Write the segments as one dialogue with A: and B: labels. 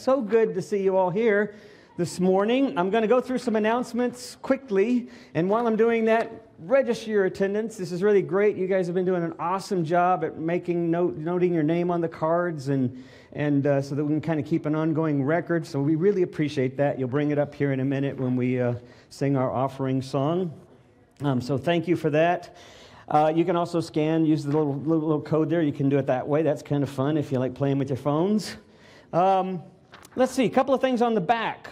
A: So good to see you all here this morning. I'm going to go through some announcements quickly, and while I'm doing that, register your attendance. This is really great. You guys have been doing an awesome job at making note, noting your name on the cards, and and uh, so that we can kind of keep an ongoing record. So we really appreciate that. You'll bring it up here in a minute when we uh, sing our offering song. Um, so thank you for that. Uh, you can also scan, use the little, little, little code there. You can do it that way. That's kind of fun if you like playing with your phones. Um, Let's see, a couple of things on the back.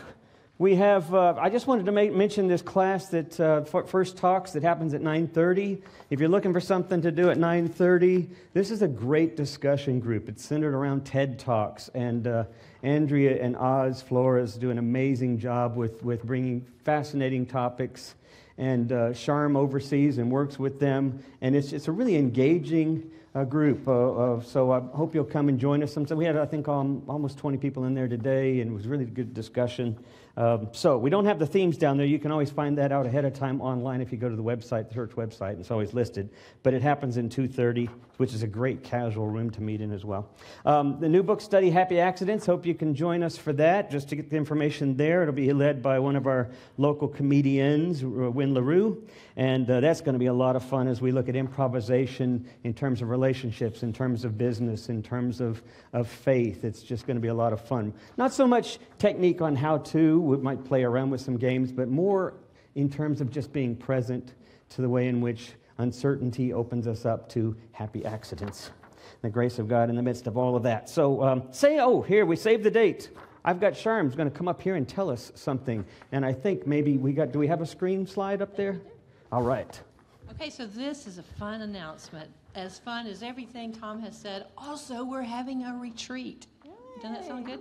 A: We have, uh, I just wanted to make, mention this class that uh, first talks that happens at 9.30. If you're looking for something to do at 9.30, this is a great discussion group. It's centered around TED Talks. And uh, Andrea and Oz Flores do an amazing job with, with bringing fascinating topics. And uh, Sharm oversees and works with them. And it's, it's a really engaging a group. Uh, so I hope you'll come and join us sometime. We had, I think, um, almost 20 people in there today, and it was really good discussion. Um, so we don't have the themes down there. You can always find that out ahead of time online if you go to the website, the church website. It's always listed. But it happens in 2:30, which is a great casual room to meet in as well. Um, the new book study, Happy Accidents. Hope you can join us for that. Just to get the information there, it'll be led by one of our local comedians, Win Larue, and uh, that's going to be a lot of fun as we look at improvisation in terms of relationships, in terms of business, in terms of, of faith. It's just going to be a lot of fun. Not so much technique on how to we might play around with some games, but more in terms of just being present to the way in which uncertainty opens us up to happy accidents. The grace of God in the midst of all of that. So um, say, oh, here, we saved the date. I've got Sharm's going to come up here and tell us something. And I think maybe we got, do we have a screen slide up there? All right.
B: Okay, so this is a fun announcement. As fun as everything Tom has said. Also, we're having a retreat. Doesn't that sound good?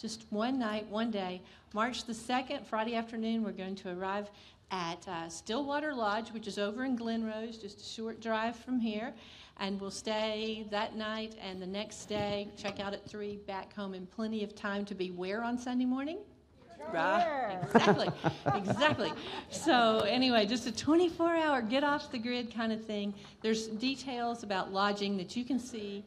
B: Just one night, one day. March the 2nd, Friday afternoon, we're going to arrive at uh, Stillwater Lodge, which is over in Glen Rose, just a short drive from here. And we'll stay that night and the next day, check out at 3, back home, and plenty of time to be where on Sunday morning? Right. Exactly. exactly. So anyway, just a 24-hour get off the grid kind of thing. There's details about lodging that you can see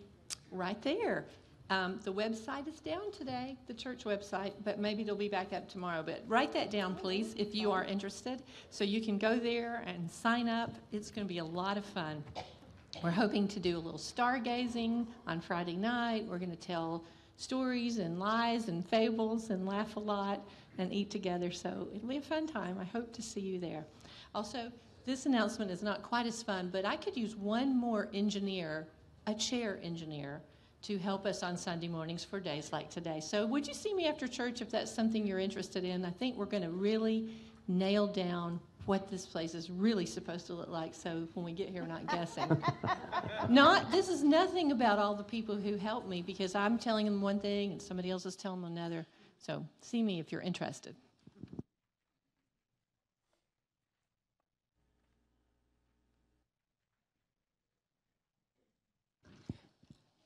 B: right there um, the website is down today, the church website, but maybe it'll be back up tomorrow. But write that down, please, if you are interested, so you can go there and sign up. It's going to be a lot of fun. We're hoping to do a little stargazing on Friday night. We're going to tell stories and lies and fables and laugh a lot and eat together. So it'll be a fun time. I hope to see you there. Also, this announcement is not quite as fun, but I could use one more engineer, a chair engineer to help us on Sunday mornings for days like today. So, would you see me after church if that's something you're interested in? I think we're going to really nail down what this place is really supposed to look like so when we get here we're not guessing not this is nothing about all the people who helped me because i'm telling them one thing and somebody else is telling them another so see me if you're interested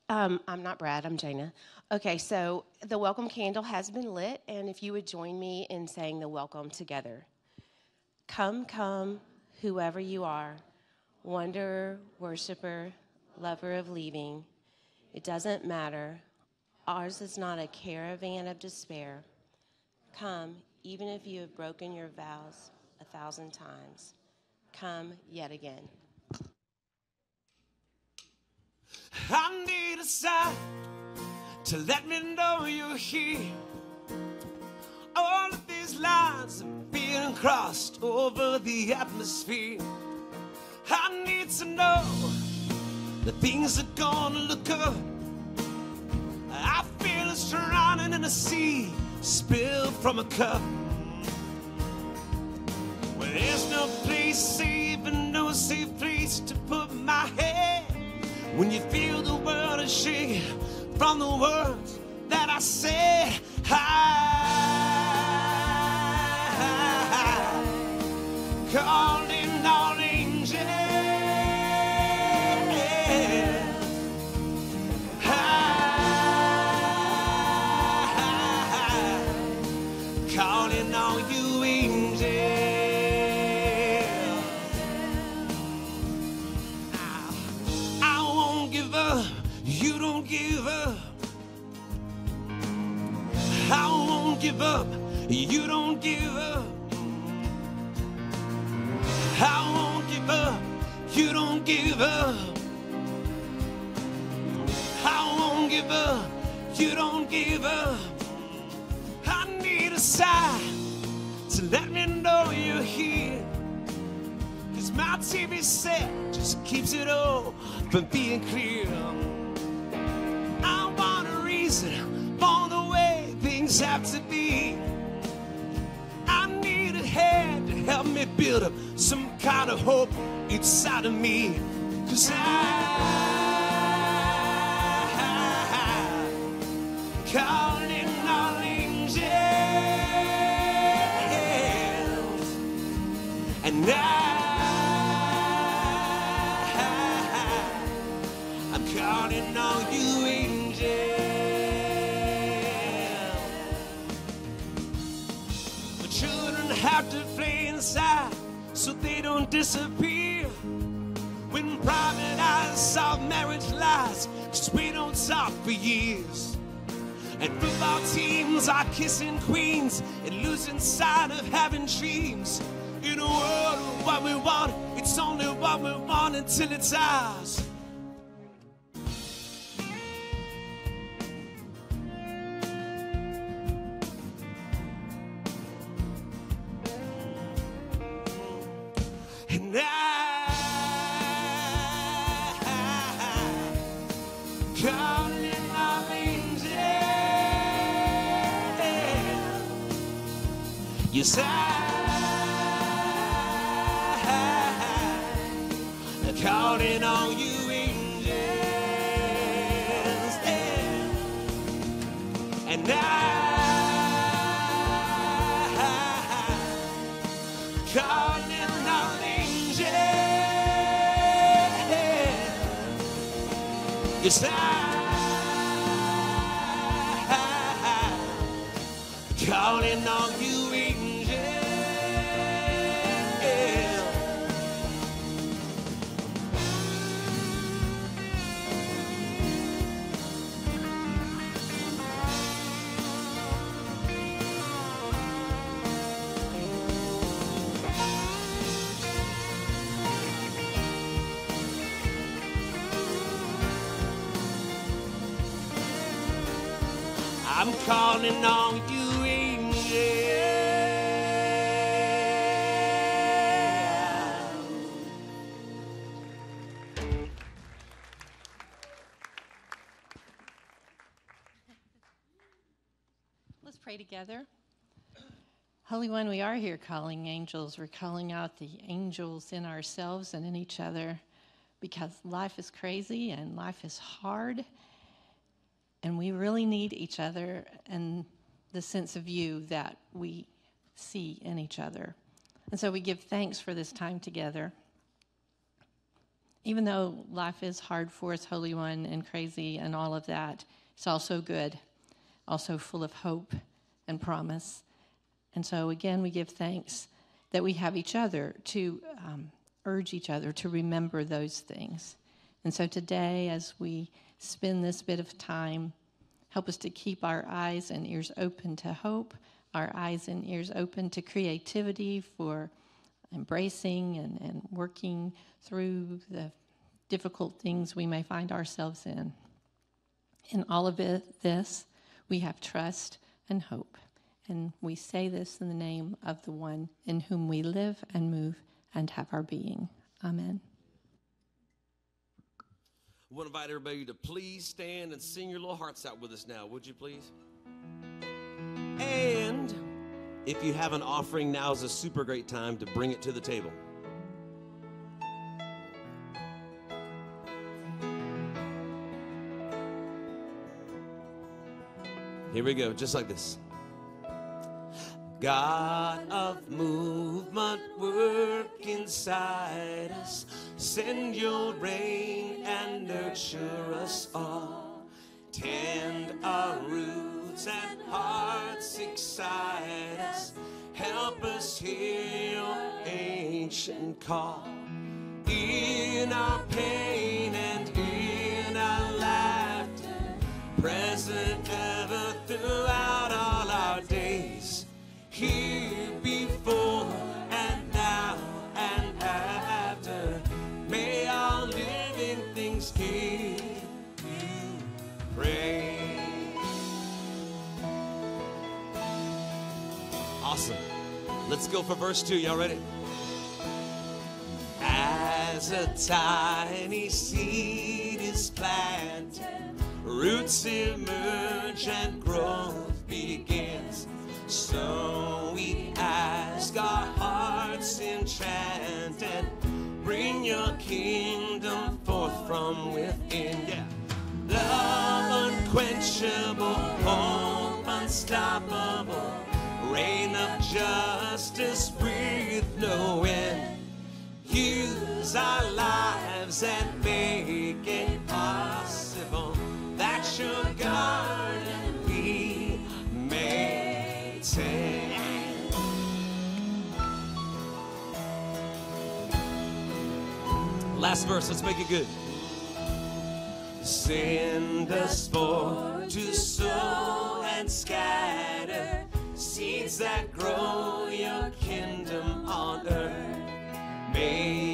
C: Um, I'm not Brad, I'm Jana. Okay, so the welcome candle has been lit, and if you would join me in saying the welcome together. Come, come, whoever you are, wanderer, worshiper, lover of leaving, it doesn't matter. Ours is not a caravan of despair. Come, even if you have broken your vows a thousand times. Come yet again.
D: I need a sign to let me know you're here. All of these lines are being crossed over the atmosphere. I need to know that things are gonna look good. I feel it's drowning in a sea spilled from a cup. Well, there's no place safe and no safe place to put my head. When you feel the world is shaking from the words that I said, I calling won't give up. You don't give up. I won't give up. You don't give up. I won't give up. You don't give up. I need a sign to let me know you're here. Cause my TV set just keeps it all from being clear. I want a reason things have to be. I need a hand to help me build up some kind of hope inside of me. Cause I, calling all angels, and I, so they don't disappear. When private eyes solve marriage lies, cause we don't talk for years. And football teams are kissing queens and losing sight of having dreams. In a world of what we want, it's only what we want until it's ours. I'm calling on you, angel.
B: Let's pray together. Holy One, we are here calling angels. We're calling out the angels in ourselves and in each other because life is crazy and life is hard. And we really need each other and the sense of you that we see in each other. And so we give thanks for this time together. Even though life is hard for us, Holy One, and crazy and all of that, it's also good, also full of hope and promise. And so, again, we give thanks that we have each other to um, urge each other to remember those things. And so, today, as we spend this bit of time, help us to keep our eyes and ears open to hope, our eyes and ears open to creativity for embracing and, and working through the difficult things we may find ourselves in. In all of it, this, we have trust and hope. And we say this in the name of the one in whom we live and move and have our being. Amen.
D: I want to invite everybody to please stand and sing your little hearts out with us now, would you please? And if you have an offering, now is a super great time to bring it to the table. Here we go, just like this. God of movement, work inside us. Send your rain and nurture us all. Tend our roots and hearts excite us. Help us hear your ancient call. In our pain go for verse 2. Y'all ready? As a tiny seed is planted, roots emerge and growth begins. So we ask our hearts enchanted, bring your kingdom forth from within. Yeah. Love unquenchable, hope unstoppable, reign of justice with no end. Use our lives and make it possible that your garden we maintain. Last verse, let's make it good. Send us forth to sow and scatter seeds that grow your kingdom on earth. Make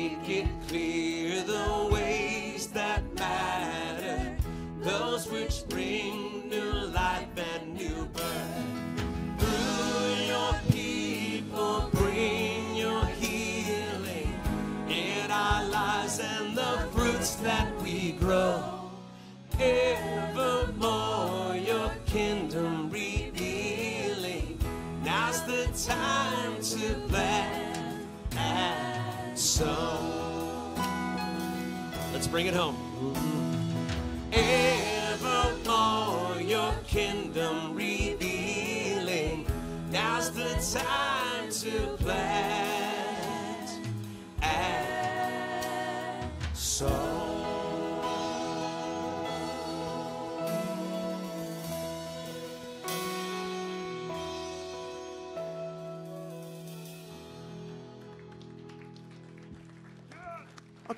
D: bring it home.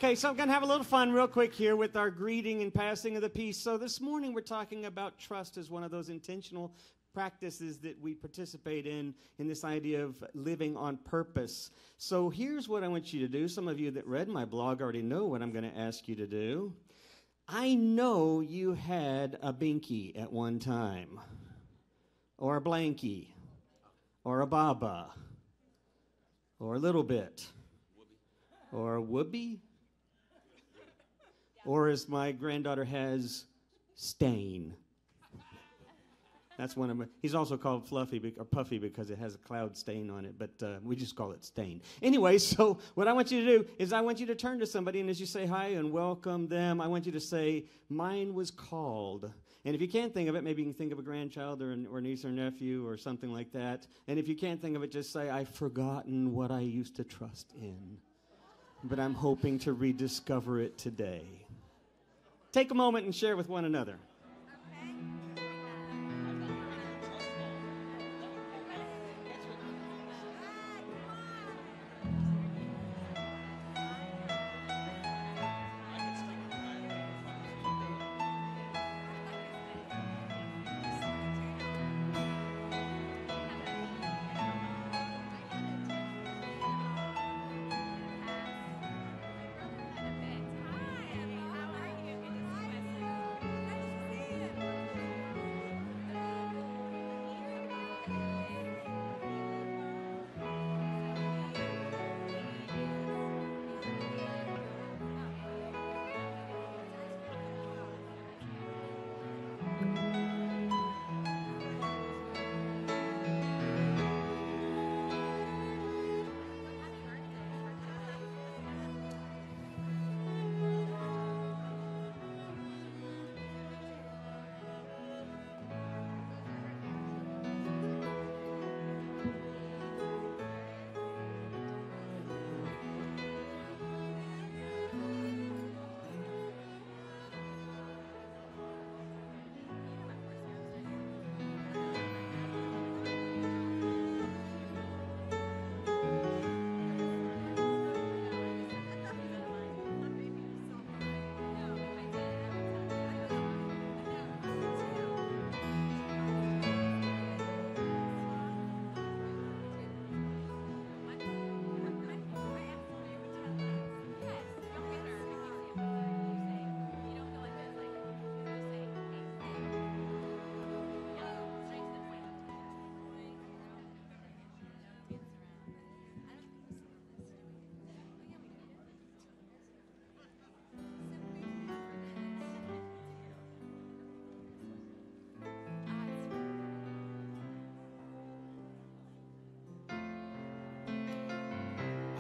A: Okay, so I'm going to have a little fun real quick here with our greeting and passing of the peace. So this morning we're talking about trust as one of those intentional practices that we participate in in this idea of living on purpose. So here's what I want you to do. Some of you that read my blog already know what I'm going to ask you to do. I know you had a binky at one time, or a blankie, or a baba, or a little bit, or a whoopee, or as my granddaughter has, stain. That's one of my. He's also called Fluffy bec- or Puffy because it has a cloud stain on it, but uh, we just call it stain. Anyway, so what I want you to do is I want you to turn to somebody, and as you say hi and welcome them, I want you to say, "Mine was called." And if you can't think of it, maybe you can think of a grandchild or, an, or niece or nephew or something like that. And if you can't think of it, just say, "I've forgotten what I used to trust in, but I'm hoping to rediscover it today." Take a moment and share with one another.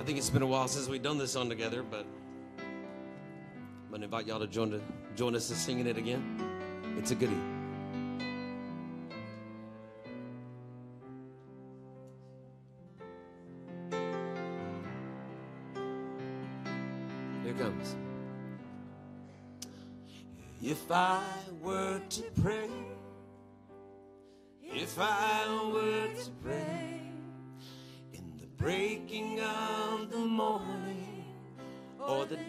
D: Think it's been a while since we've done this song together, but I'm gonna invite y'all to join to join us in singing it again. It's a goodie. Here comes. If I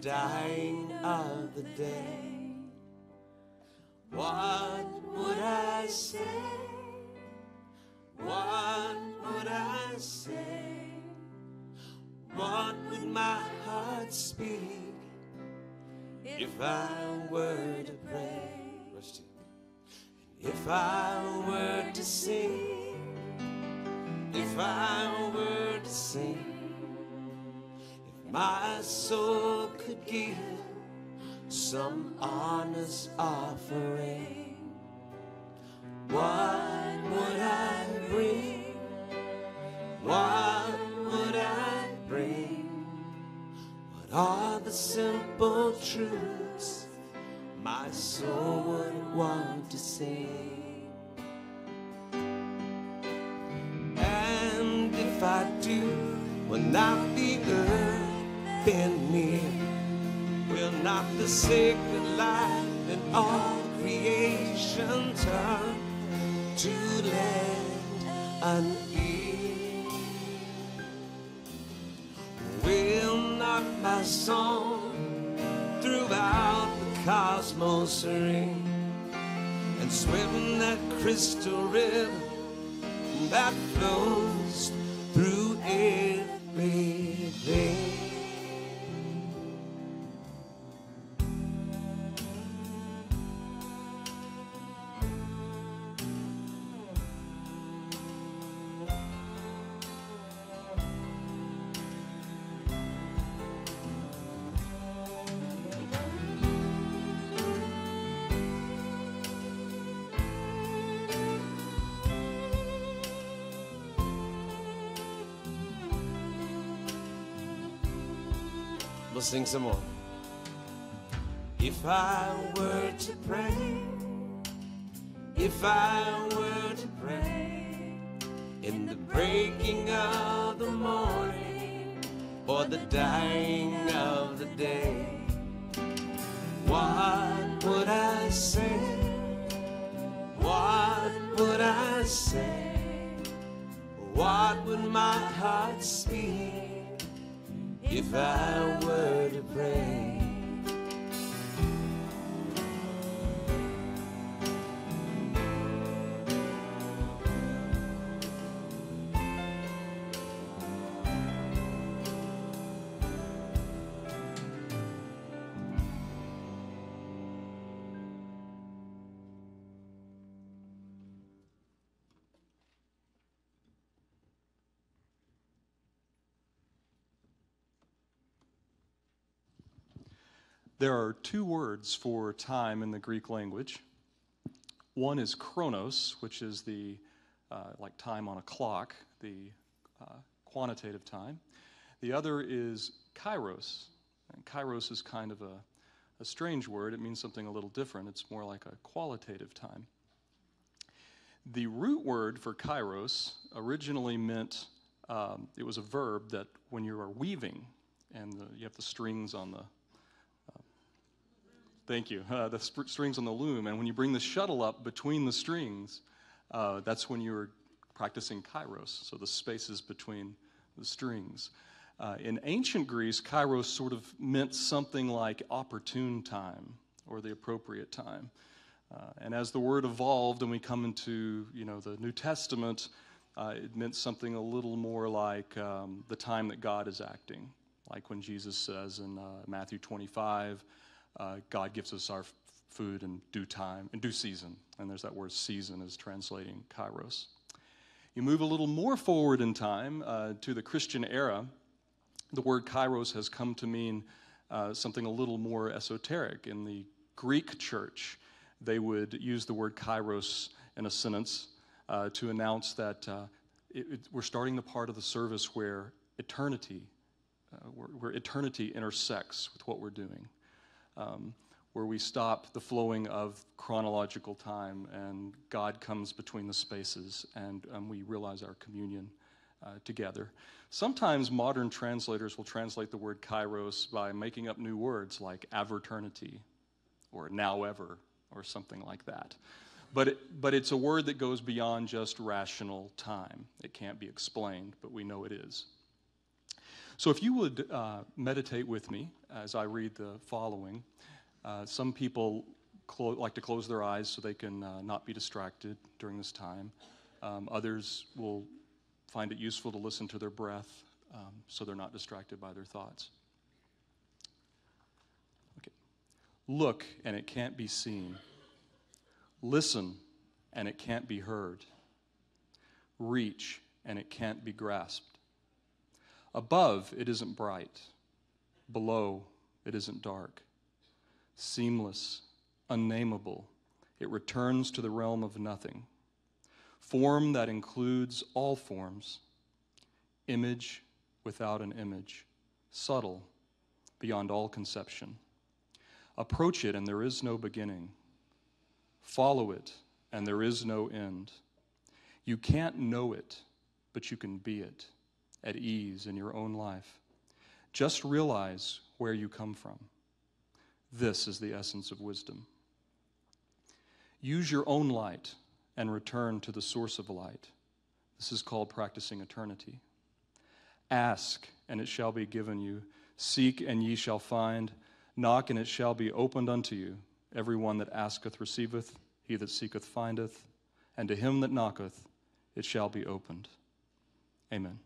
D: dying of the day, what would I say? What would I say? What would my heart speak if I were to pray? If I were to sing, if I were to sing, my soul could give some honest offering, what would I bring? What would I bring? What are the simple truths my soul would want to sing? And if I do, will not the earth bend near? Will not the sacred light and all creation turn to land unhealed? Will not my song throughout the cosmos ring and swim that crystal river that flows through everything? Sing some more. If I were to pray, if I were to pray in the breaking of the morning or the dying of the day, what would I say? What would I say? What would my heart speak? If I were to pray.
E: There are two words for time in the Greek language. One is chronos, which is the uh, like time on a clock, the uh, quantitative time. The other is kairos. And kairos is kind of a, a strange word. It means something a little different. It's more like a qualitative time. The root word for kairos originally meant um, it was a verb that when you are weaving and the, you have the strings on the Thank you. Uh, the sp- strings on the loom. And when you bring the shuttle up between the strings, uh, that's when you're practicing kairos, so the spaces between the strings. Uh, in ancient Greece, kairos sort of meant something like opportune time or the appropriate time. Uh, and as the word evolved and we come into you know, the New Testament, uh, it meant something a little more like um, the time that God is acting, like when Jesus says in uh, Matthew 25, uh, God gives us our food in due time, in due season. And there's that word season is translating kairos. You move a little more forward in time uh, to the Christian era, the word kairos has come to mean uh, something a little more esoteric. In the Greek church, they would use the word kairos in a sentence uh, to announce that uh, it, it, we're starting the part of the service where eternity uh, where, where, eternity intersects with what we're doing, um, where we stop the flowing of chronological time and God comes between the spaces and um, we realize our communion uh, together. Sometimes modern translators will translate the word kairos by making up new words like avernity or now ever or something like that. But, it, but it's a word that goes beyond just rational time. It can't be explained, but we know it is. So if you would uh, meditate with me as I read the following, uh, some people clo- like to close their eyes so they can uh, not be distracted during this time. Um, others will find it useful to listen to their breath um, so they're not distracted by their thoughts. Okay. Look, and it can't be seen. Listen, and it can't be heard. Reach, and it can't be grasped. Above, it isn't bright. Below, it isn't dark. Seamless, unnameable, it returns to the realm of nothing form that includes all forms, image without an image, subtle beyond all conception. Approach it, and there is no beginning. Follow it, and there is no end. You can't know it, but you can be it at ease in your own life. Just realize where you come from. This is the essence of wisdom. Use your own light and return to the source of light. This is called practicing eternity. Ask, and it shall be given you. Seek, and ye shall find. Knock, and it shall be opened unto you. Every one that asketh receiveth, he that seeketh findeth, and to him that knocketh it shall be opened. Amen.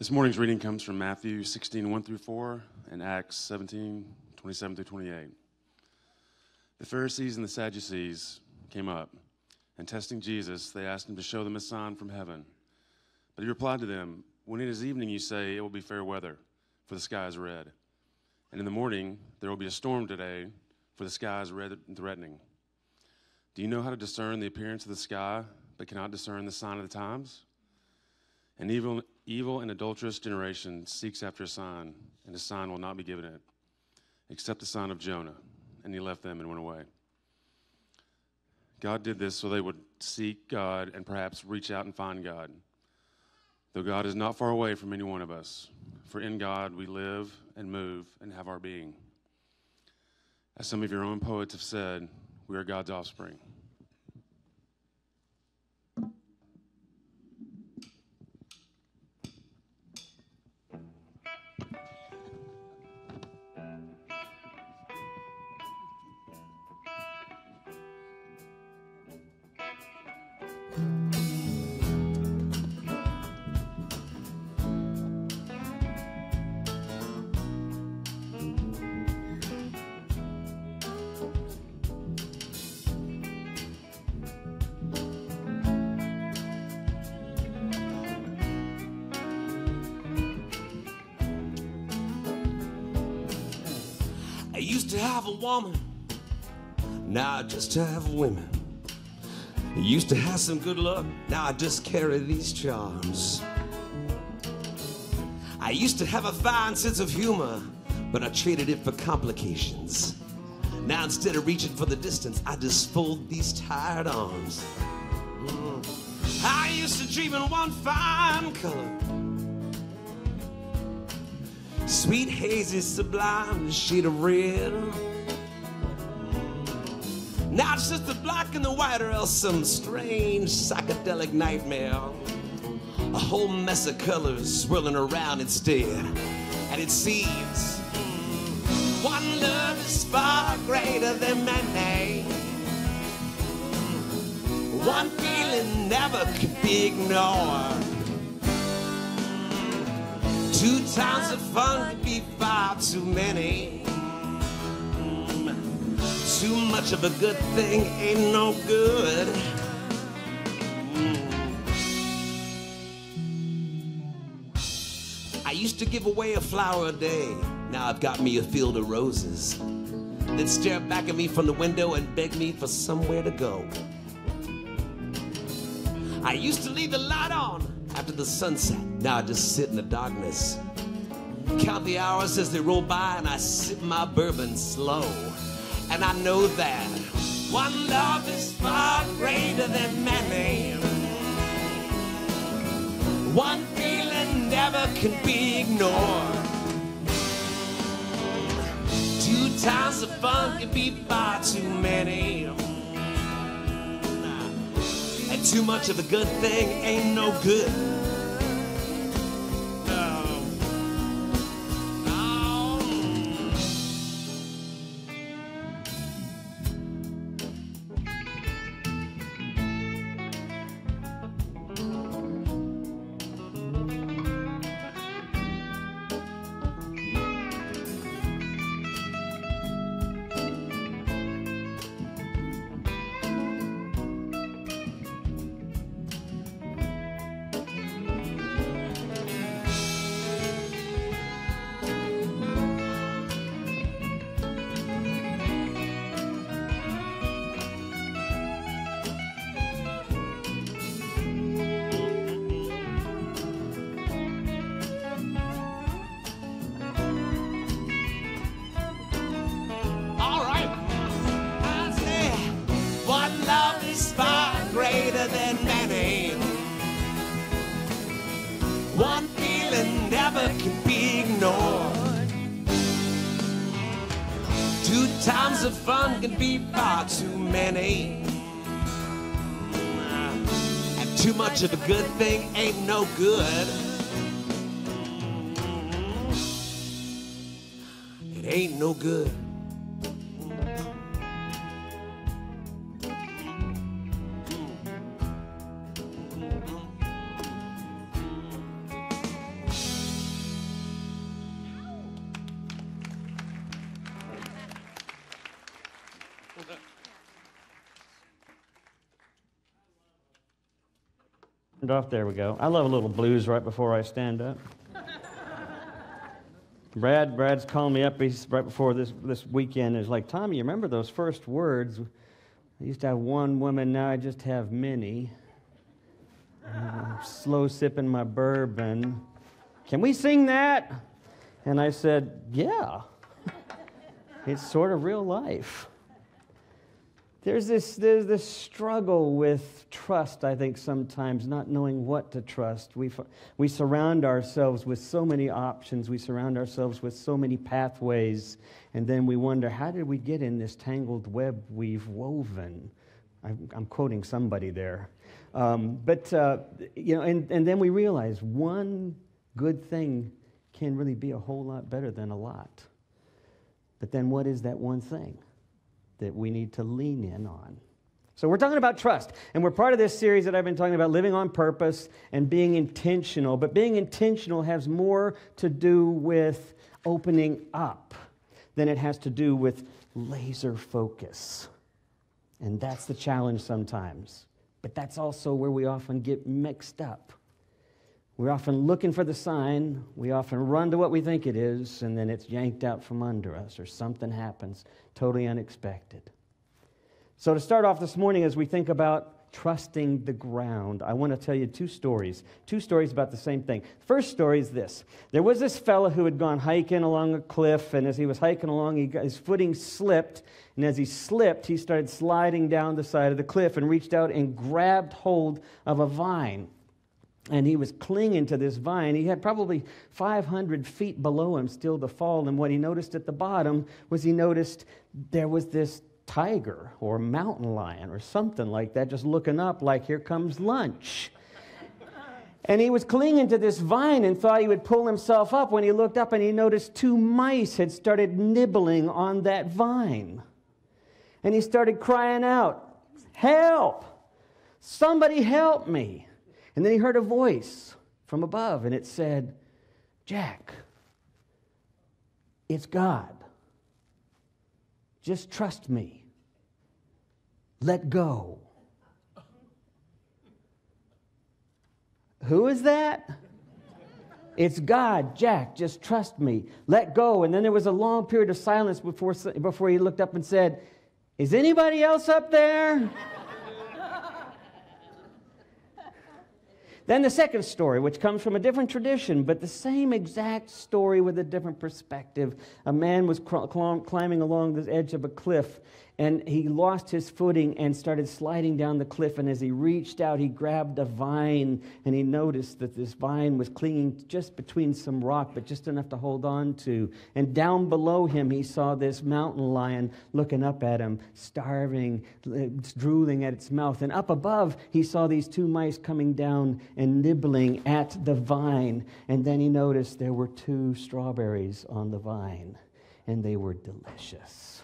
F: This morning's reading comes from Matthew 16, 1 through 4, and Acts 17, 27 through 28. The Pharisees and the Sadducees came up, and testing Jesus, they asked him to show them a sign from heaven. But he replied to them, When it is evening, you say, It will be fair weather, for the sky is red. And in the morning, there will be a storm today, for the sky is red and threatening. Do you know how to discern the appearance of the sky, but cannot discern the sign of the times? And evil, evil and adulterous generation seeks after a sign, and a sign will not be given it, except the sign of Jonah. And he left them and went away. God did this so they would seek God and perhaps reach out and find God. Though God is not far away from any one of us, for in God we live and move and have our being. As some of your own poets have said, we are God's offspring.
D: Now I just have women. Used to have some good luck, now I just carry these charms. I used to have a fine sense of humor, but I traded it for complications. Now instead of reaching for the distance, I just fold these tired arms. Mm. I used to dream in one fine color Sweet, hazy, sublime, shade of red. Now it's just the black and the white, or else some strange psychedelic nightmare. A whole mess of colors swirling around instead. And it seems one love is far greater than many. One feeling never could be ignored. Two times of fun be far too many. Too much of a good thing ain't no good. Mm. I used to give away a flower a day. Now I've got me a field of roses. They'd stare back at me from the window and beg me for somewhere to go. I used to leave the light on after the sunset. Now I just sit in the darkness. Count the hours as they roll by, and I sip my bourbon slow. And I know that one love is far greater than many. One feeling never can be ignored. Two times of fun can be far too many. And too much of a good thing ain't no good. Fun can be far too many. And too much of a good thing ain't no good. It ain't no good.
A: Off. There we go. I love a little blues right before I stand up. Brad, Brad's calling me up. He's right before this this weekend. Is like, Tommy, you remember those first words? I used to have one woman. Now I just have many. Uh, slow sipping my bourbon. Can we sing that? And I said, Yeah. it's sort of real life. There's this, there's this struggle with trust, I think, sometimes, not knowing what to trust. We, we surround ourselves with so many options, we surround ourselves with so many pathways, and then we wonder, how did we get in this tangled web we've woven? I'm, I'm quoting somebody there. Um, but, uh, you know, and, and then we realize one good thing can really be a whole lot better than a lot. But then what is that one thing? That we need to lean in on. So, we're talking about trust, and we're part of this series that I've been talking about living on purpose and being intentional. But being intentional has more to do with opening up than it has to do with laser focus. And that's the challenge sometimes. But that's also where we often get mixed up. We're often looking for the sign, we often run to what we think it is, and then it's yanked out from under us, or something happens totally unexpected. So, to start off this morning, as we think about trusting the ground, I want to tell you two stories. Two stories about the same thing. First story is this there was this fellow who had gone hiking along a cliff, and as he was hiking along, he got, his footing slipped, and as he slipped, he started sliding down the side of the cliff and reached out and grabbed hold of a vine and he was clinging to this vine. He had probably 500 feet below him still to fall. And what he noticed at the bottom was he noticed there was this tiger or mountain lion or something like that just looking up like, here comes lunch. And he was clinging to this vine and thought he would pull himself up when he looked up and he noticed two mice had started nibbling on that vine. And he started crying out, Help! Somebody help me! And then he heard a voice from above, and it said, Jack, it's God. Just trust me. Let go. Who is that? It's God, Jack, just trust me. Let go. And then there was a long period of silence before, before he looked up and said, Is anybody else up there? Then the second story, which comes from a different tradition, but the same exact story with a different perspective. A man was cr- climbing along the edge of a cliff, and he lost his footing and started sliding down the cliff. And as he reached out, he grabbed a vine, and he noticed that this vine was clinging just between some rock, but just enough to hold on to. And down below him, he saw this mountain lion looking up at him, starving, drooling at its mouth. And up above, he saw these two mice coming down and nibbling at the vine. And then he noticed there were two strawberries on the vine, and they were delicious.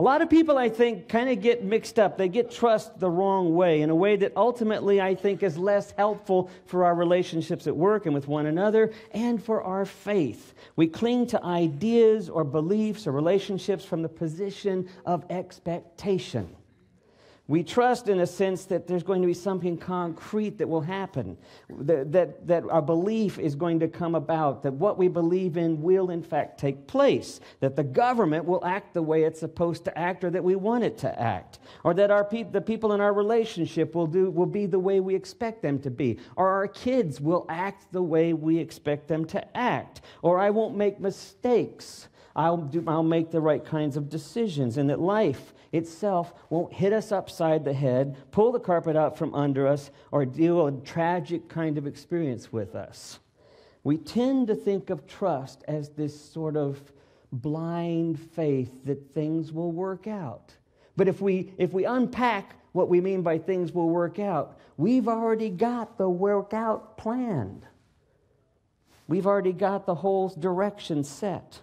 A: A lot of people, I think, kind of get mixed up. They get trust the wrong way, in a way that ultimately I think is less helpful for our relationships at work and with one another and for our faith. We cling to ideas or beliefs or relationships from the position of expectation. We trust, in a sense, that there's going to be something concrete that will happen, that, that, that, our belief is going to come about, that what we believe in will, in fact, take place, that the government will act the way it's supposed to act or that we want it to act, or that our pe- the people in our relationship will, do, will be the way we expect them to be, or our kids will act the way we expect them to act, or I won't make mistakes. I'll, do, I'll make the right kinds of decisions, and that life itself won't hit us upside the head, pull the carpet out from under us, or deal a tragic kind of experience with us. We tend to think of trust as this sort of blind faith that things will work out. But if we, if we unpack what we mean by things will work out, we've already got the workout planned. We've already got the whole direction set.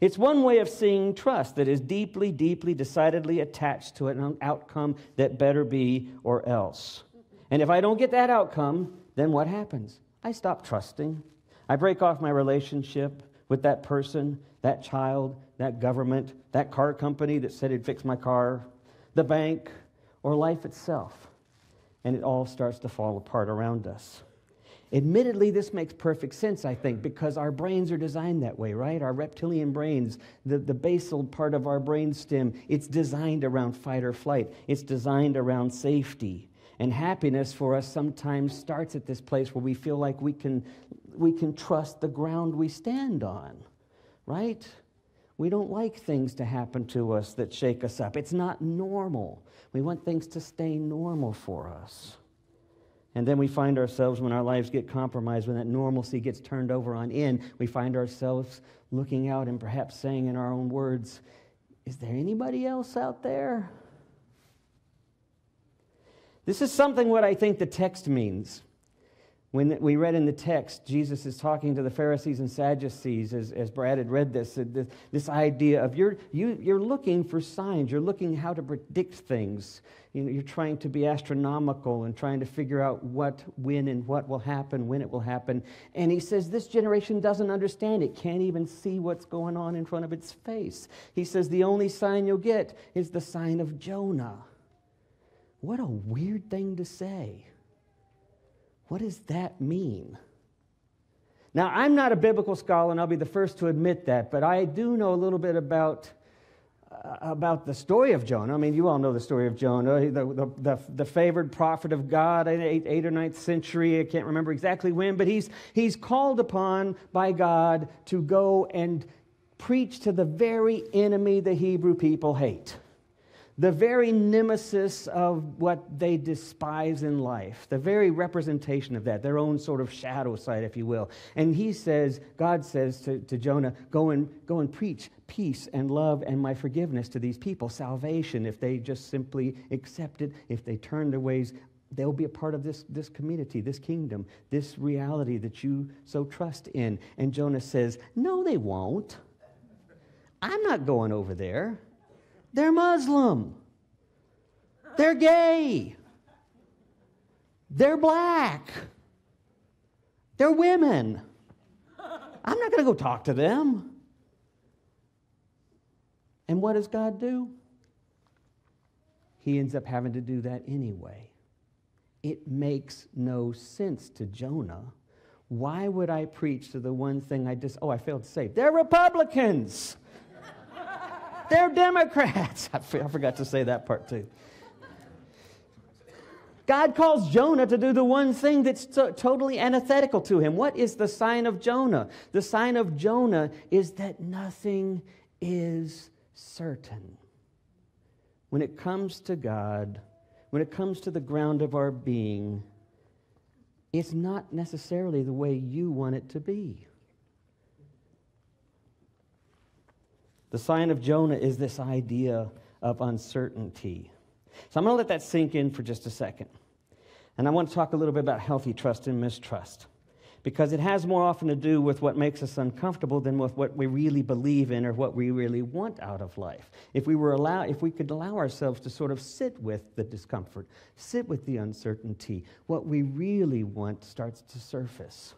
A: It's one way of seeing trust that is deeply, deeply, decidedly attached to an outcome that better be or else. And if I don't get that outcome, then what happens? I stop trusting. I break off my relationship with that person, that child, that government, that car company that said it'd fix my car, the bank, or life itself. And it all starts to fall apart around us. Admittedly, this makes perfect sense, I think, because our brains are designed that way, right? Our reptilian brains, the, the basal part of our brain stem, it's designed around fight or flight, it's designed around safety. And happiness for us sometimes starts at this place where we feel like we can, we can trust the ground we stand on, right? We don't like things to happen to us that shake us up. It's not normal. We want things to stay normal for us. And then we find ourselves, when our lives get compromised, when that normalcy gets turned over on in, we find ourselves looking out and perhaps saying in our own words, Is there anybody else out there? This is something what I think the text means. When we read in the text, Jesus is talking to the Pharisees and Sadducees, as, as Brad had read this, this, this idea of you're, you, you're looking for signs, you're looking how to predict things. You know, you're trying to be astronomical and trying to figure out what, when, and what will happen, when it will happen. And he says, This generation doesn't understand it, can't even see what's going on in front of its face. He says, The only sign you'll get is the sign of Jonah. What a weird thing to say. What does that mean? Now, I'm not a biblical scholar, and I'll be the first to admit that, but I do know a little bit about, uh, about the story of Jonah. I mean, you all know the story of Jonah, the, the, the, the favored prophet of God in the 8th or ninth century. I can't remember exactly when, but he's, he's called upon by God to go and preach to the very enemy the Hebrew people hate the very nemesis of what they despise in life, the very representation of that, their own sort of shadow side, if you will. And he says, God says to, to Jonah, go and, go and preach peace and love and my forgiveness to these people, salvation, if they just simply accept it, if they turn their ways. They'll be a part of this, this community, this kingdom, this reality that you so trust in. And Jonah says, No, they won't. I'm not going over there. They're Muslim. They're gay. They're black. They're women. I'm not going to go talk to them. And what does God do? he ends up having to do that anyway. It makes no sense to Jonah. Why would I preach to the one thing I just, oh, I failed to say? They're Republicans. They're Democrats. I forgot to say that part too. God calls Jonah to do the one thing that's t- totally antithetical to him. What is the sign of Jonah? The sign of Jonah is that nothing is certain. When it comes to God, when it comes to the ground of our being, it's not necessarily the way you want it to be. The sign of Jonah is this idea of uncertainty. So I'm going to let that sink in for just a second. And I want to talk a little bit about healthy trust and mistrust because it has more often to do with what makes us uncomfortable than with what we really believe in or what we really want out of life. If we were allow, if we could allow ourselves to sort of sit with the discomfort, sit with the uncertainty, what we really want starts to surface.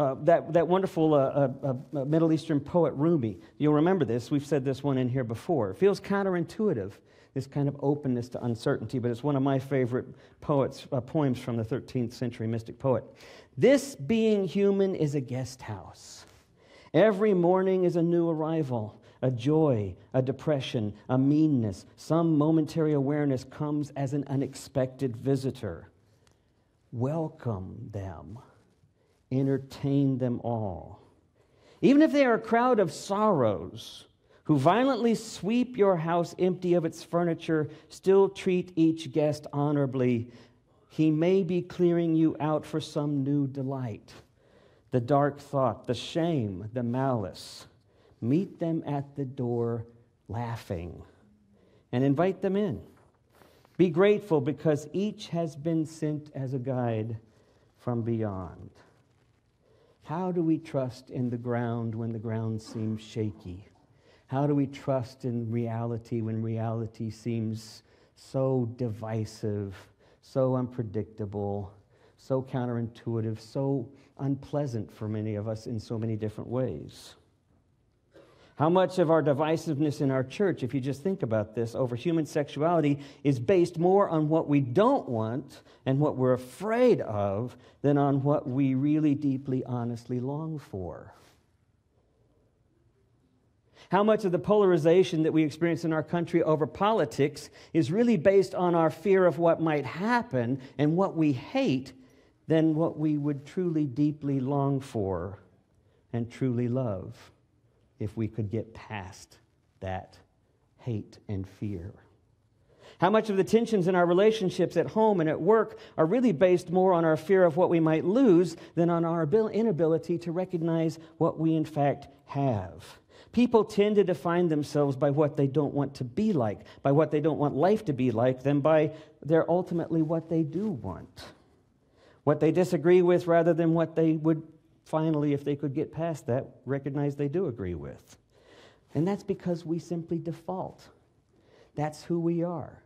A: Uh, that, that wonderful uh, uh, uh Middle Eastern poet Rumi, you'll remember this, we've said this one in here before. It feels counterintuitive this kind of openness to uncertainty, but it's one of my favorite poets, uh, poems from the 13th century mystic poet. This being human is a guest house. Every morning is a new arrival, a joy, a depression, a meanness. Some momentary awareness comes as an unexpected visitor. Welcome them, entertain them all. Even if they are a crowd of sorrows, who violently sweep your house empty of its furniture, still treat each guest honorably. He may be clearing you out for some new delight. The dark thought, the shame, the malice. Meet them at the door laughing and invite them in. Be grateful because each has been sent as a guide from beyond. How do we trust in the ground when the ground seems shaky? How do we trust in reality when reality seems so divisive, so unpredictable, so counterintuitive, so unpleasant for many of us in so many different ways? How much of our divisiveness in our church, if you just think about this, over human sexuality is based more on what we don't want and what we're afraid of than on what we really deeply, honestly long for? How much of the polarization that we experience in our country over politics is really based on our fear of what might happen and what we hate than what we would truly, deeply long for and truly love if we could get past that hate and fear? How much of the tensions in our relationships at home and at work are really based more on our fear of what we might lose than on our inability to recognize what we in fact have? People tend to define themselves by what they don't want to be like, by what they don't want life to be like, than by their ultimately what they do want. What they disagree with rather than what they would finally, if they could get past that, recognize they do agree with. And that's because we simply default. That's who we are.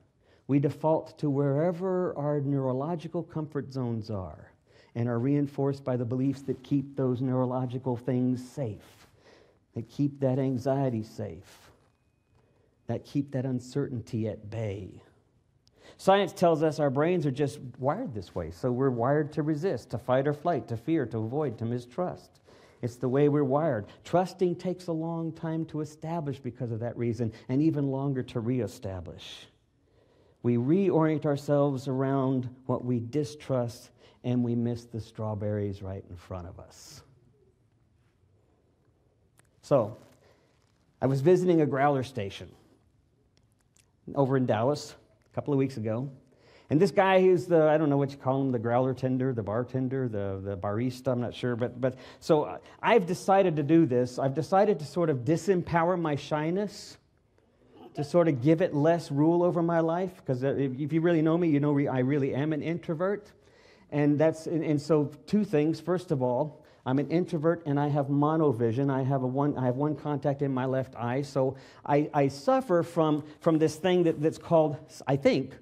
A: We default to wherever our neurological comfort zones are and are reinforced by the beliefs that keep those neurological things safe that keep that anxiety safe, that keep that uncertainty at bay. Science tells us our brains are just wired this way, so we're wired to resist, to fight or flight, to fear, to avoid, to mistrust. It's the way we're wired. Trusting takes a long time to establish because of that reason, and even longer to reestablish. We reorient ourselves around what we distrust, and we miss the strawberries right in front of us. So, I was visiting a growler station over in Dallas couple of weeks ago. And this guy who's the, I don't know what you call him, the growler tender, the bartender, the, the barista, I'm not sure. But, but so I've decided to do this. I've decided to sort of disempower my shyness, to sort of give it less rule over my life. Because uh, if you really know me, you know I really am an introvert. And that's, and, and so two things. First of all, I'm an introvert and I have monovision. I have, a one, I have one contact in my left eye. So I, I suffer from, from this thing that, that's called, I think,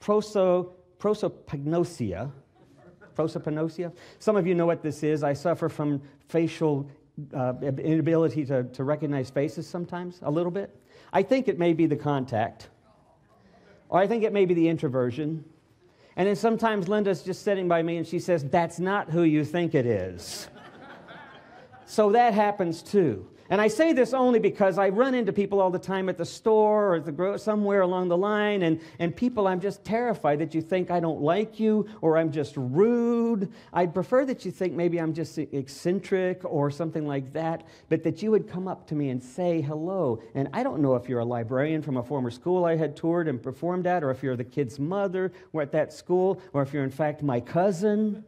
A: proso, prosopagnosia. Prosopagnosia? Some of you know what this is. I suffer from facial uh, inability to, to recognize faces sometimes, a little bit. I think it may be the contact. Or I think it may be the introversion. And then sometimes Linda's just sitting by me and she says, That's not who you think it is. So that happens too. And I say this only because I run into people all the time at the store or the somewhere along the line, and, and people, I'm just terrified that you think I don't like you or I'm just rude. I'd prefer that you think maybe I'm just eccentric or something like that, but that you would come up to me and say hello. And I don't know if you're a librarian from a former school I had toured and performed at, or if you're the kid's mother at that school, or if you're in fact my cousin.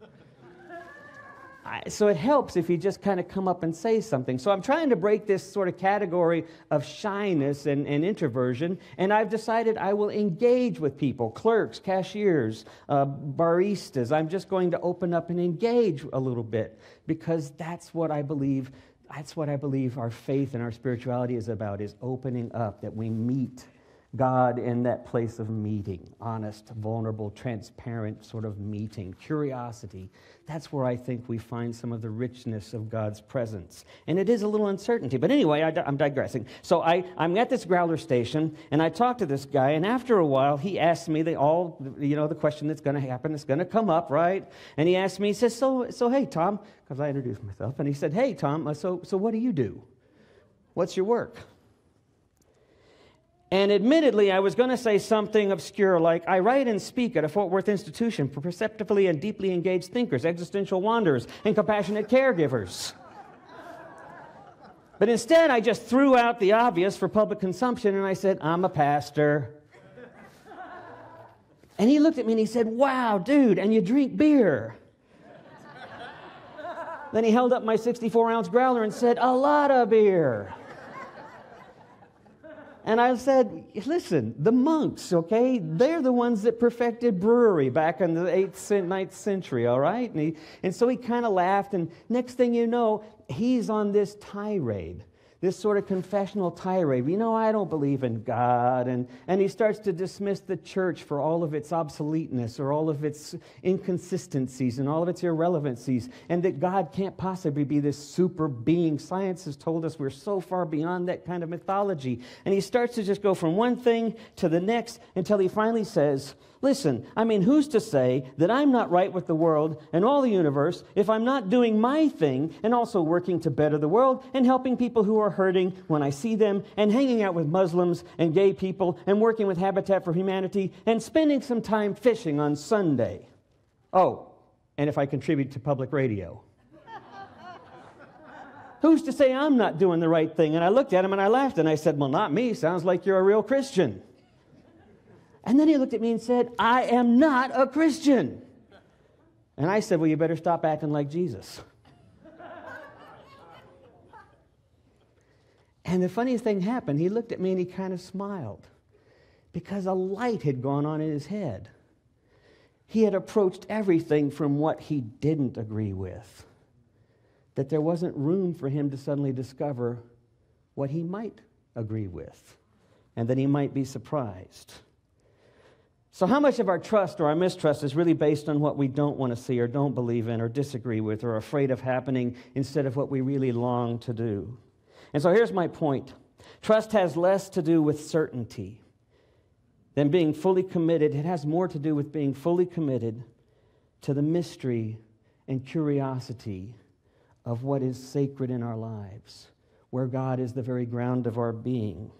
A: I, so it helps if you just kind of come up and say something. So I'm trying to break this sort of category of shyness and, and introversion, and I've decided I will engage with people clerks, cashiers, uh, baristas. I'm just going to open up and engage a little bit because that's what I believe. That's what I believe our faith and our spirituality is about is opening up, that we meet God in that place of meeting, honest, vulnerable, transparent sort of meeting, curiosity. That's where I think we find some of the richness of God's presence. And it is a little uncertainty. But anyway, I, am digressing. So I, I'm at this growler station, and I talk to this guy, and after a while, he asks me the, all, you know, the question that's going to happen, it's going to come up, right? And he asked me, he says, so, so hey, Tom, because I introduced myself, and he said, hey, Tom, uh, so, so what do you do? What's your work? And admittedly, I was going to say something obscure like, I write and speak at a Fort Worth institution for perceptively and deeply engaged thinkers, existential wanderers, and compassionate caregivers. But instead, I just threw out the obvious for public consumption and I said, I'm a pastor. And he looked at me and he said, Wow, dude, and you drink beer. then he held up my 64 ounce growler and said, A lot of beer. And I said, listen, the monks, okay, they're the ones that perfected brewery back in the 8th, 9th century, all right? And, he, and so he kind of laughed, and next thing you know, he's on this tirade this sort of confessional tirade. You know, I don't believe in God. And, and he starts to dismiss the church for all of its obsoleteness or all of its inconsistencies and all of its irrelevancies, and that God can't possibly be this super being. Science has told us we're so far beyond that kind of mythology. And he starts to just go from one thing to the next until he finally says, Listen, I mean, who's to say that I'm not right with the world and all the universe if I'm not doing my thing and also working to better the world and helping people who are hurting when I see them and hanging out with Muslims and gay people and working with Habitat for Humanity and spending some time fishing on Sunday? Oh, and if I contribute to public radio. Who's to say I'm not doing the right thing? And I looked at him and I laughed and I said, Well, not me. Sounds like you're a real Christian. And then he looked at me and said, I am not a Christian. And I said, Well, you better stop acting like Jesus. and the funniest thing happened. He looked at me and he kind of smiled because a light had gone on in his head. He had approached everything from what he didn't agree with, that there wasn't room for him to suddenly discover what he might agree with, and that he might be surprised. So, how much of our trust or our mistrust is really based on what we don't want to see or don't believe in or disagree with or afraid of happening instead of what we really long to do? And so, here's my point trust has less to do with certainty than being fully committed, it has more to do with being fully committed to the mystery and curiosity of what is sacred in our lives, where God is the very ground of our being.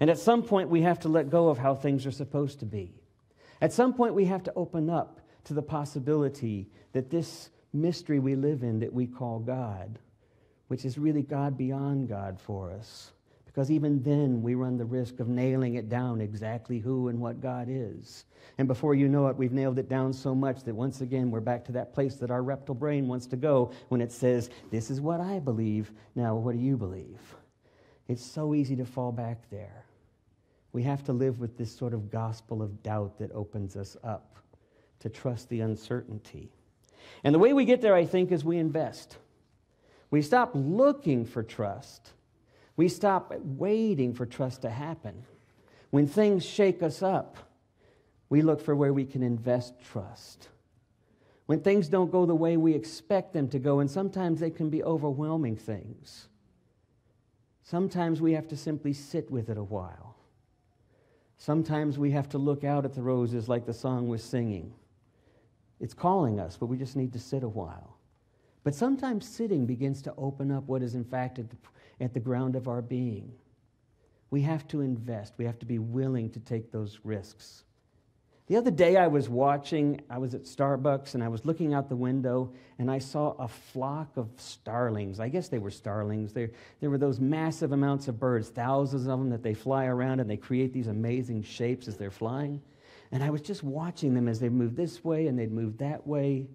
A: And at some point, we have to let go of how things are supposed to be. At some point, we have to open up to the possibility that this mystery we live in that we call God, which is really God beyond God for us, because even then we run the risk of nailing it down exactly who and what God is. And before you know it, we've nailed it down so much that once again we're back to that place that our reptile brain wants to go when it says, This is what I believe. Now, what do you believe? It's so easy to fall back there. We have to live with this sort of gospel of doubt that opens us up to trust the uncertainty. And the way we get there, I think, is we invest. We stop looking for trust. We stop waiting for trust to happen. When things shake us up, we look for where we can invest trust. When things don't go the way we expect them to go, and sometimes they can be overwhelming things, sometimes we have to simply sit with it a while Sometimes we have to look out at the roses like the song was singing. It's calling us, but we just need to sit a while. But sometimes sitting begins to open up what is, in fact, at the, at the ground of our being. We have to invest, we have to be willing to take those risks. The other day I was watching, I was at Starbucks and I was looking out the window and I saw a flock of starlings. I guess they were starlings. They, there were those massive amounts of birds, thousands of them that they fly around and they create these amazing shapes as they're flying. And I was just watching them as they moved this way and they'd move that way.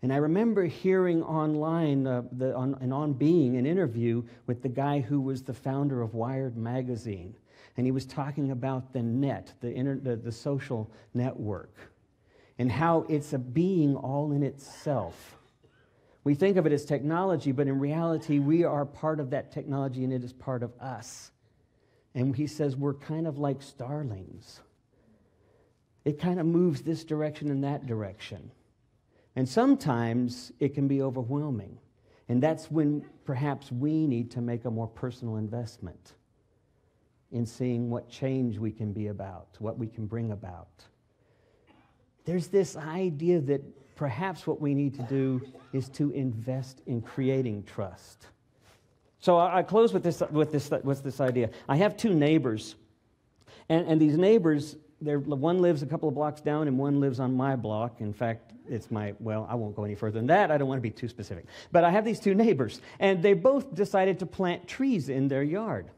A: And I remember hearing online uh, the, on, an On Being an interview with the guy who was the founder of Wired magazine and he was talking about the net, the, inter, the, the social network, and how it's a being all in itself. We think of it as technology, but in reality, we are part of that technology and it is part of us. And he says we're kind of like starlings. It kind of moves this direction and that direction. And sometimes it can be overwhelming. And that's when perhaps we need to make a more personal investment in seeing what change we can be about, what we can bring about. There's this idea that perhaps what we need to do is to invest in creating trust. So I, close with this, with, this, with this idea. I have two neighbors, and, and these neighbors, one lives a couple of blocks down and one lives on my block. In fact, it's my, well, I won't go any further than that. I don't want to be too specific. But I have these two neighbors, and they both decided to plant trees in their yard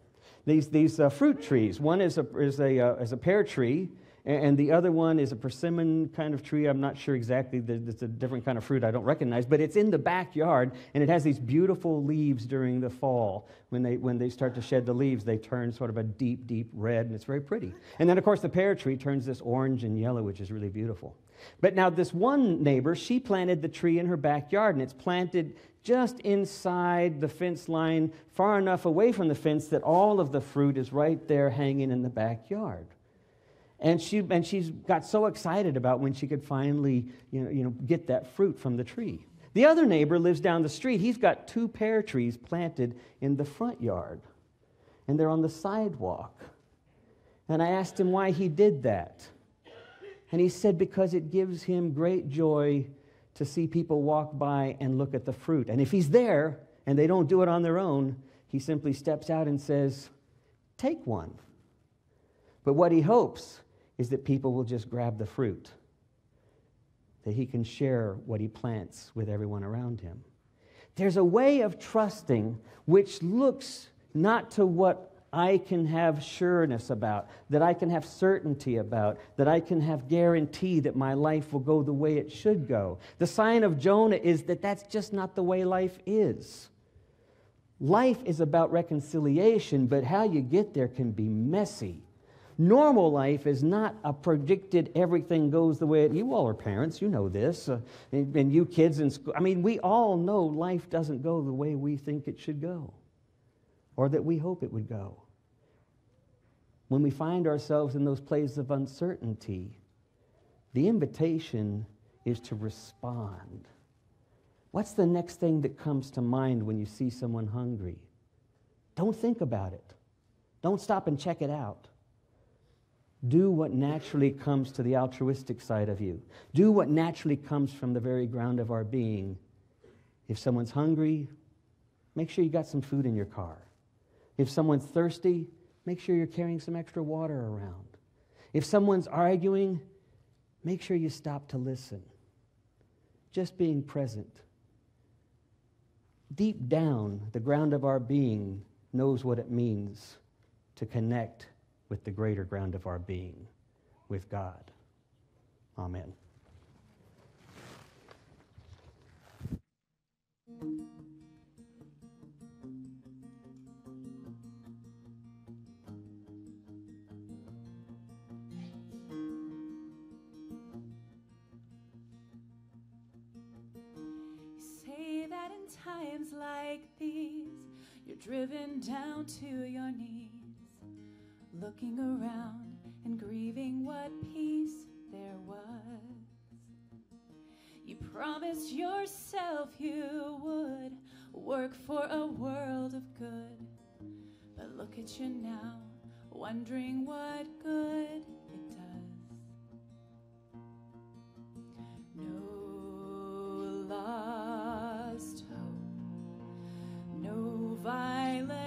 A: these, these uh, fruit trees. One is a, is, a, uh, is a pear tree, and the other one is a persimmon kind of tree. I'm not sure exactly. It's a different kind of fruit I don't recognize, but it's in the backyard, and it has these beautiful leaves during the fall. When they, when they start to shed the leaves, they turn sort of a deep, deep red, and it's very pretty. And then, of course, the pear tree turns this orange and yellow, which is really beautiful. But now, this one neighbor, she planted the tree in her backyard, and it's planted just inside the fence line, far enough away from the fence that all of the fruit is right there hanging in the backyard. And, she, and she's got so excited about when she could finally you know, you know, get that fruit from the tree. The other neighbor lives down the street. He's got two pear trees planted in the front yard, and they're on the sidewalk. And I asked him why he did that. And he said, because it gives him great joy to see people walk by and look at the fruit. And if he's there and they don't do it on their own, he simply steps out and says, Take one. But what he hopes is that people will just grab the fruit, that he can share what he plants with everyone around him. There's a way of trusting which looks not to what I can have sureness about, that I can have certainty about, that I can have guarantee that my life will go the way it should go. The sign of Jonah is that that's just not the way life is. Life is about reconciliation, but how you get there can be messy. Normal life is not a predicted everything goes the way it, you all are parents, you know this, uh, and, and you kids in school. I mean, we all know life doesn't go the way we think it should go or that we hope it would go when we find ourselves in those places of uncertainty, the invitation is to respond. What's the next thing that comes to mind when you see someone hungry? Don't think about it. Don't stop and check it out. Do what naturally comes to the altruistic side of you. Do what naturally comes from the very ground of our being. If someone's hungry, make sure you got some food in your car. If someone's thirsty, make sure you're carrying some extra water around. If someone's arguing, make sure you stop to listen. Just being present. Deep down, the ground of our being knows what it means to connect with the greater ground of our being, with God. Amen.
G: Times like these, you're driven down to your knees, looking around and grieving what peace there was. You promised yourself you would work for a world of good, but look at you now, wondering what good no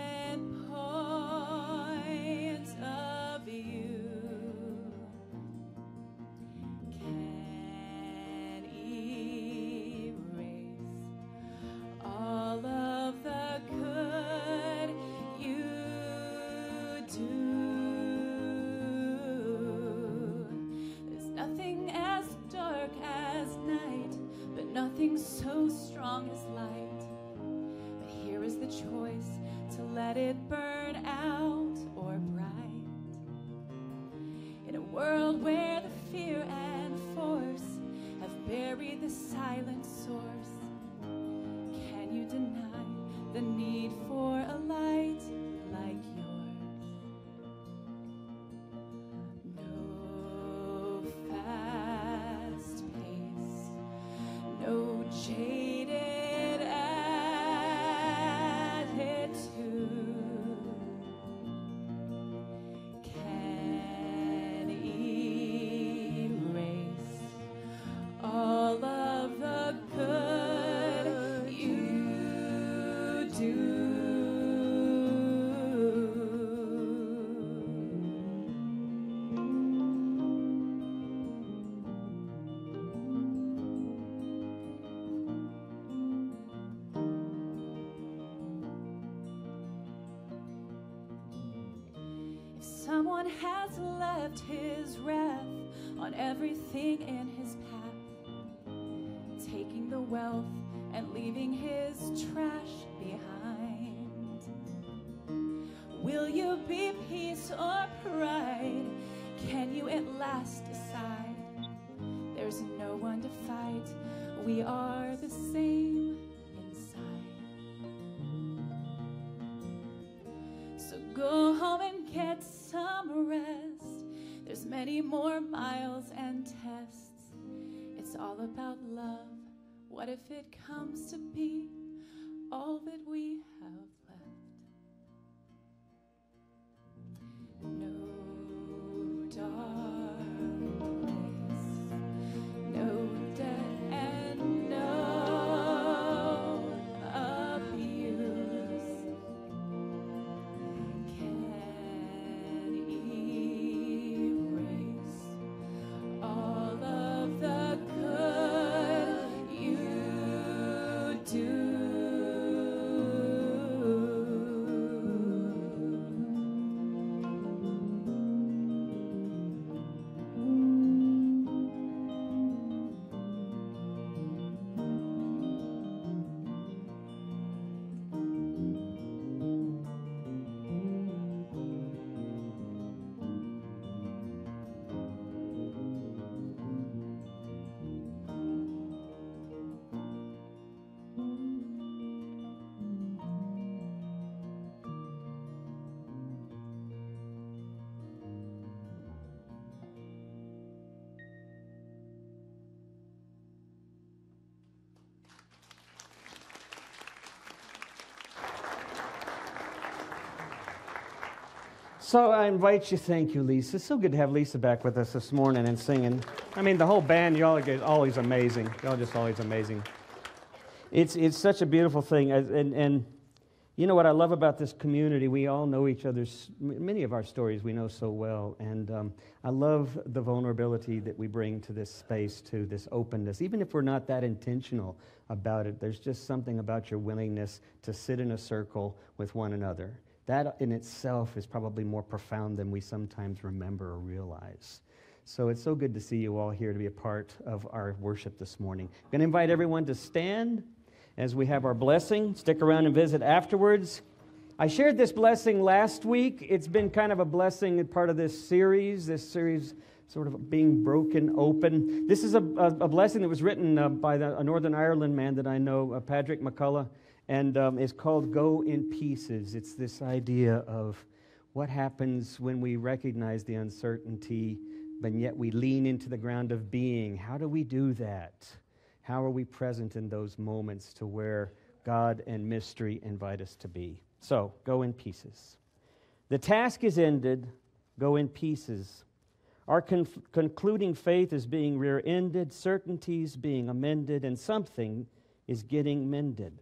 G: has left his wrath on everything in his path, taking the wealth and leaving his trash behind, will you be peace or pride? Can you at last decide? There's no one to fight, we are the same all about love. What if it comes to be all that we have
A: So I invite you, thank you, Lisa. It's so good to have Lisa back with us this morning and singing. I mean, the whole band, y'all are always amazing. Y'all just always amazing. It's, it's such a beautiful thing. And, and you know what I love about this community? We all know each other's, many of our stories we know so well. And um, I love the vulnerability that we bring to this space, to this openness. Even if we're not that intentional about it, there's just something about your willingness to sit in a circle with one another. That in itself is probably more profound than we sometimes remember or realize. So it's so good to see you all here to be a part of our worship this morning. I'm going to invite everyone to stand as we have our blessing. Stick around and visit afterwards. I shared this blessing last week. It's been kind of a blessing part of this series, this series sort of being broken open. This is a, a, a blessing that was written uh, by the, a Northern Ireland man that I know, uh, Patrick McCullough, and um, is called Go in Pieces. It's this idea of what happens when we recognize the uncertainty, but yet we lean into the ground of being. How do we do that? How are we present in those moments to where God and mystery invite us to be? So, go in pieces. The task is ended, go in pieces. Our conf- concluding faith is being rear ended, certainties being amended, and something is getting mended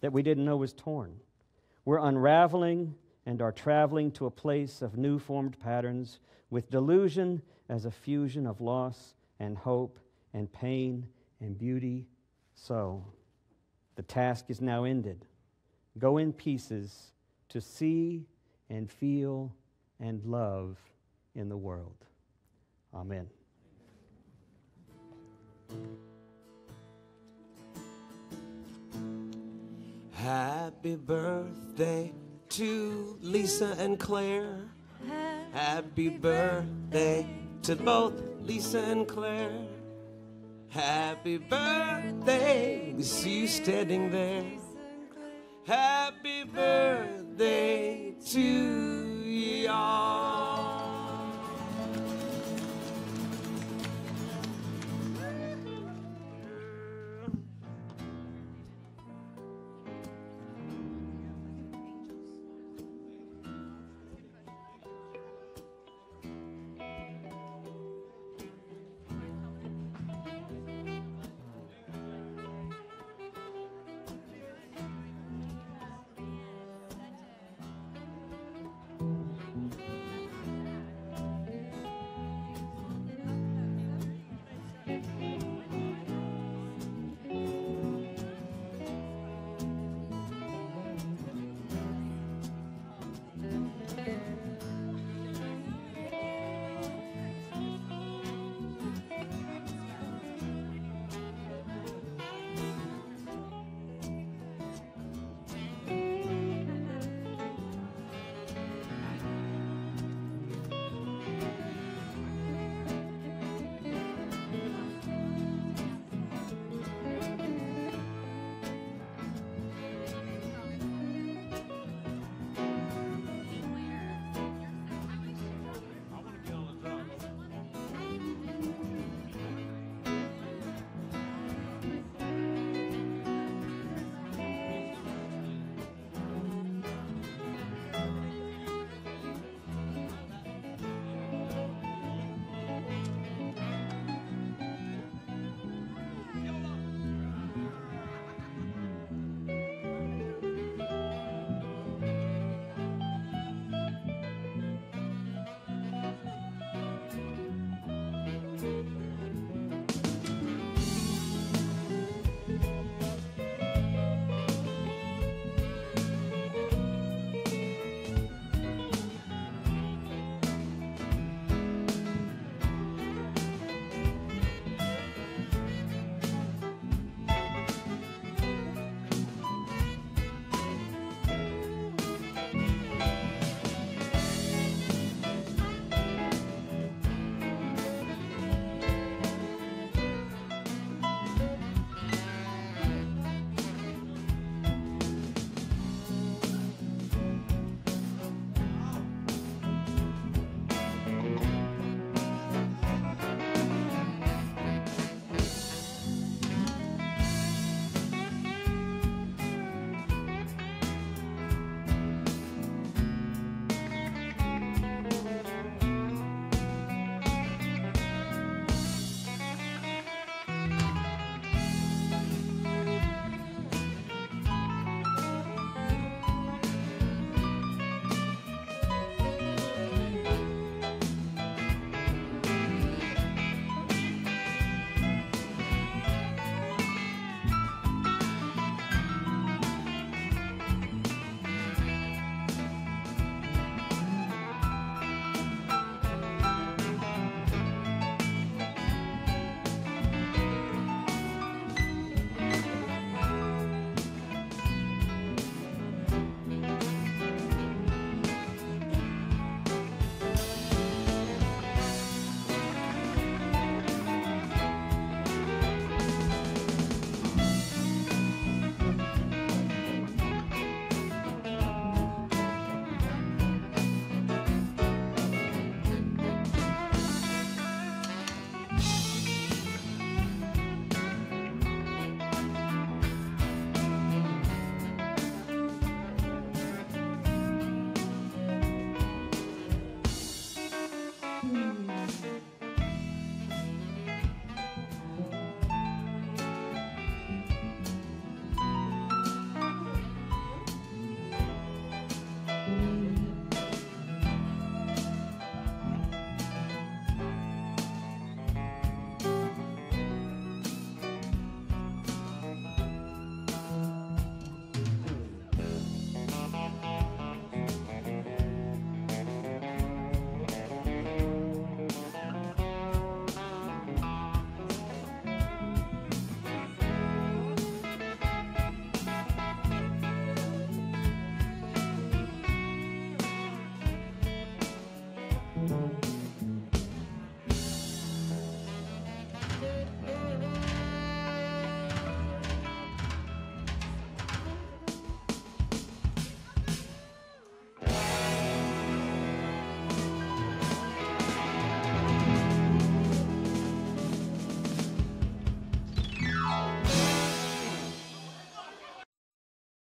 A: that we didn't know was torn. We're unraveling and are traveling to a place of new formed patterns with delusion as a fusion of loss and hope and pain and beauty. So, the task is now ended. Go in pieces to see and feel and love in the world. Amen.
D: Happy birthday to Lisa and Claire. Happy birthday to both Lisa and Claire. Happy birthday, we see you standing there. Happy birthday to y'all.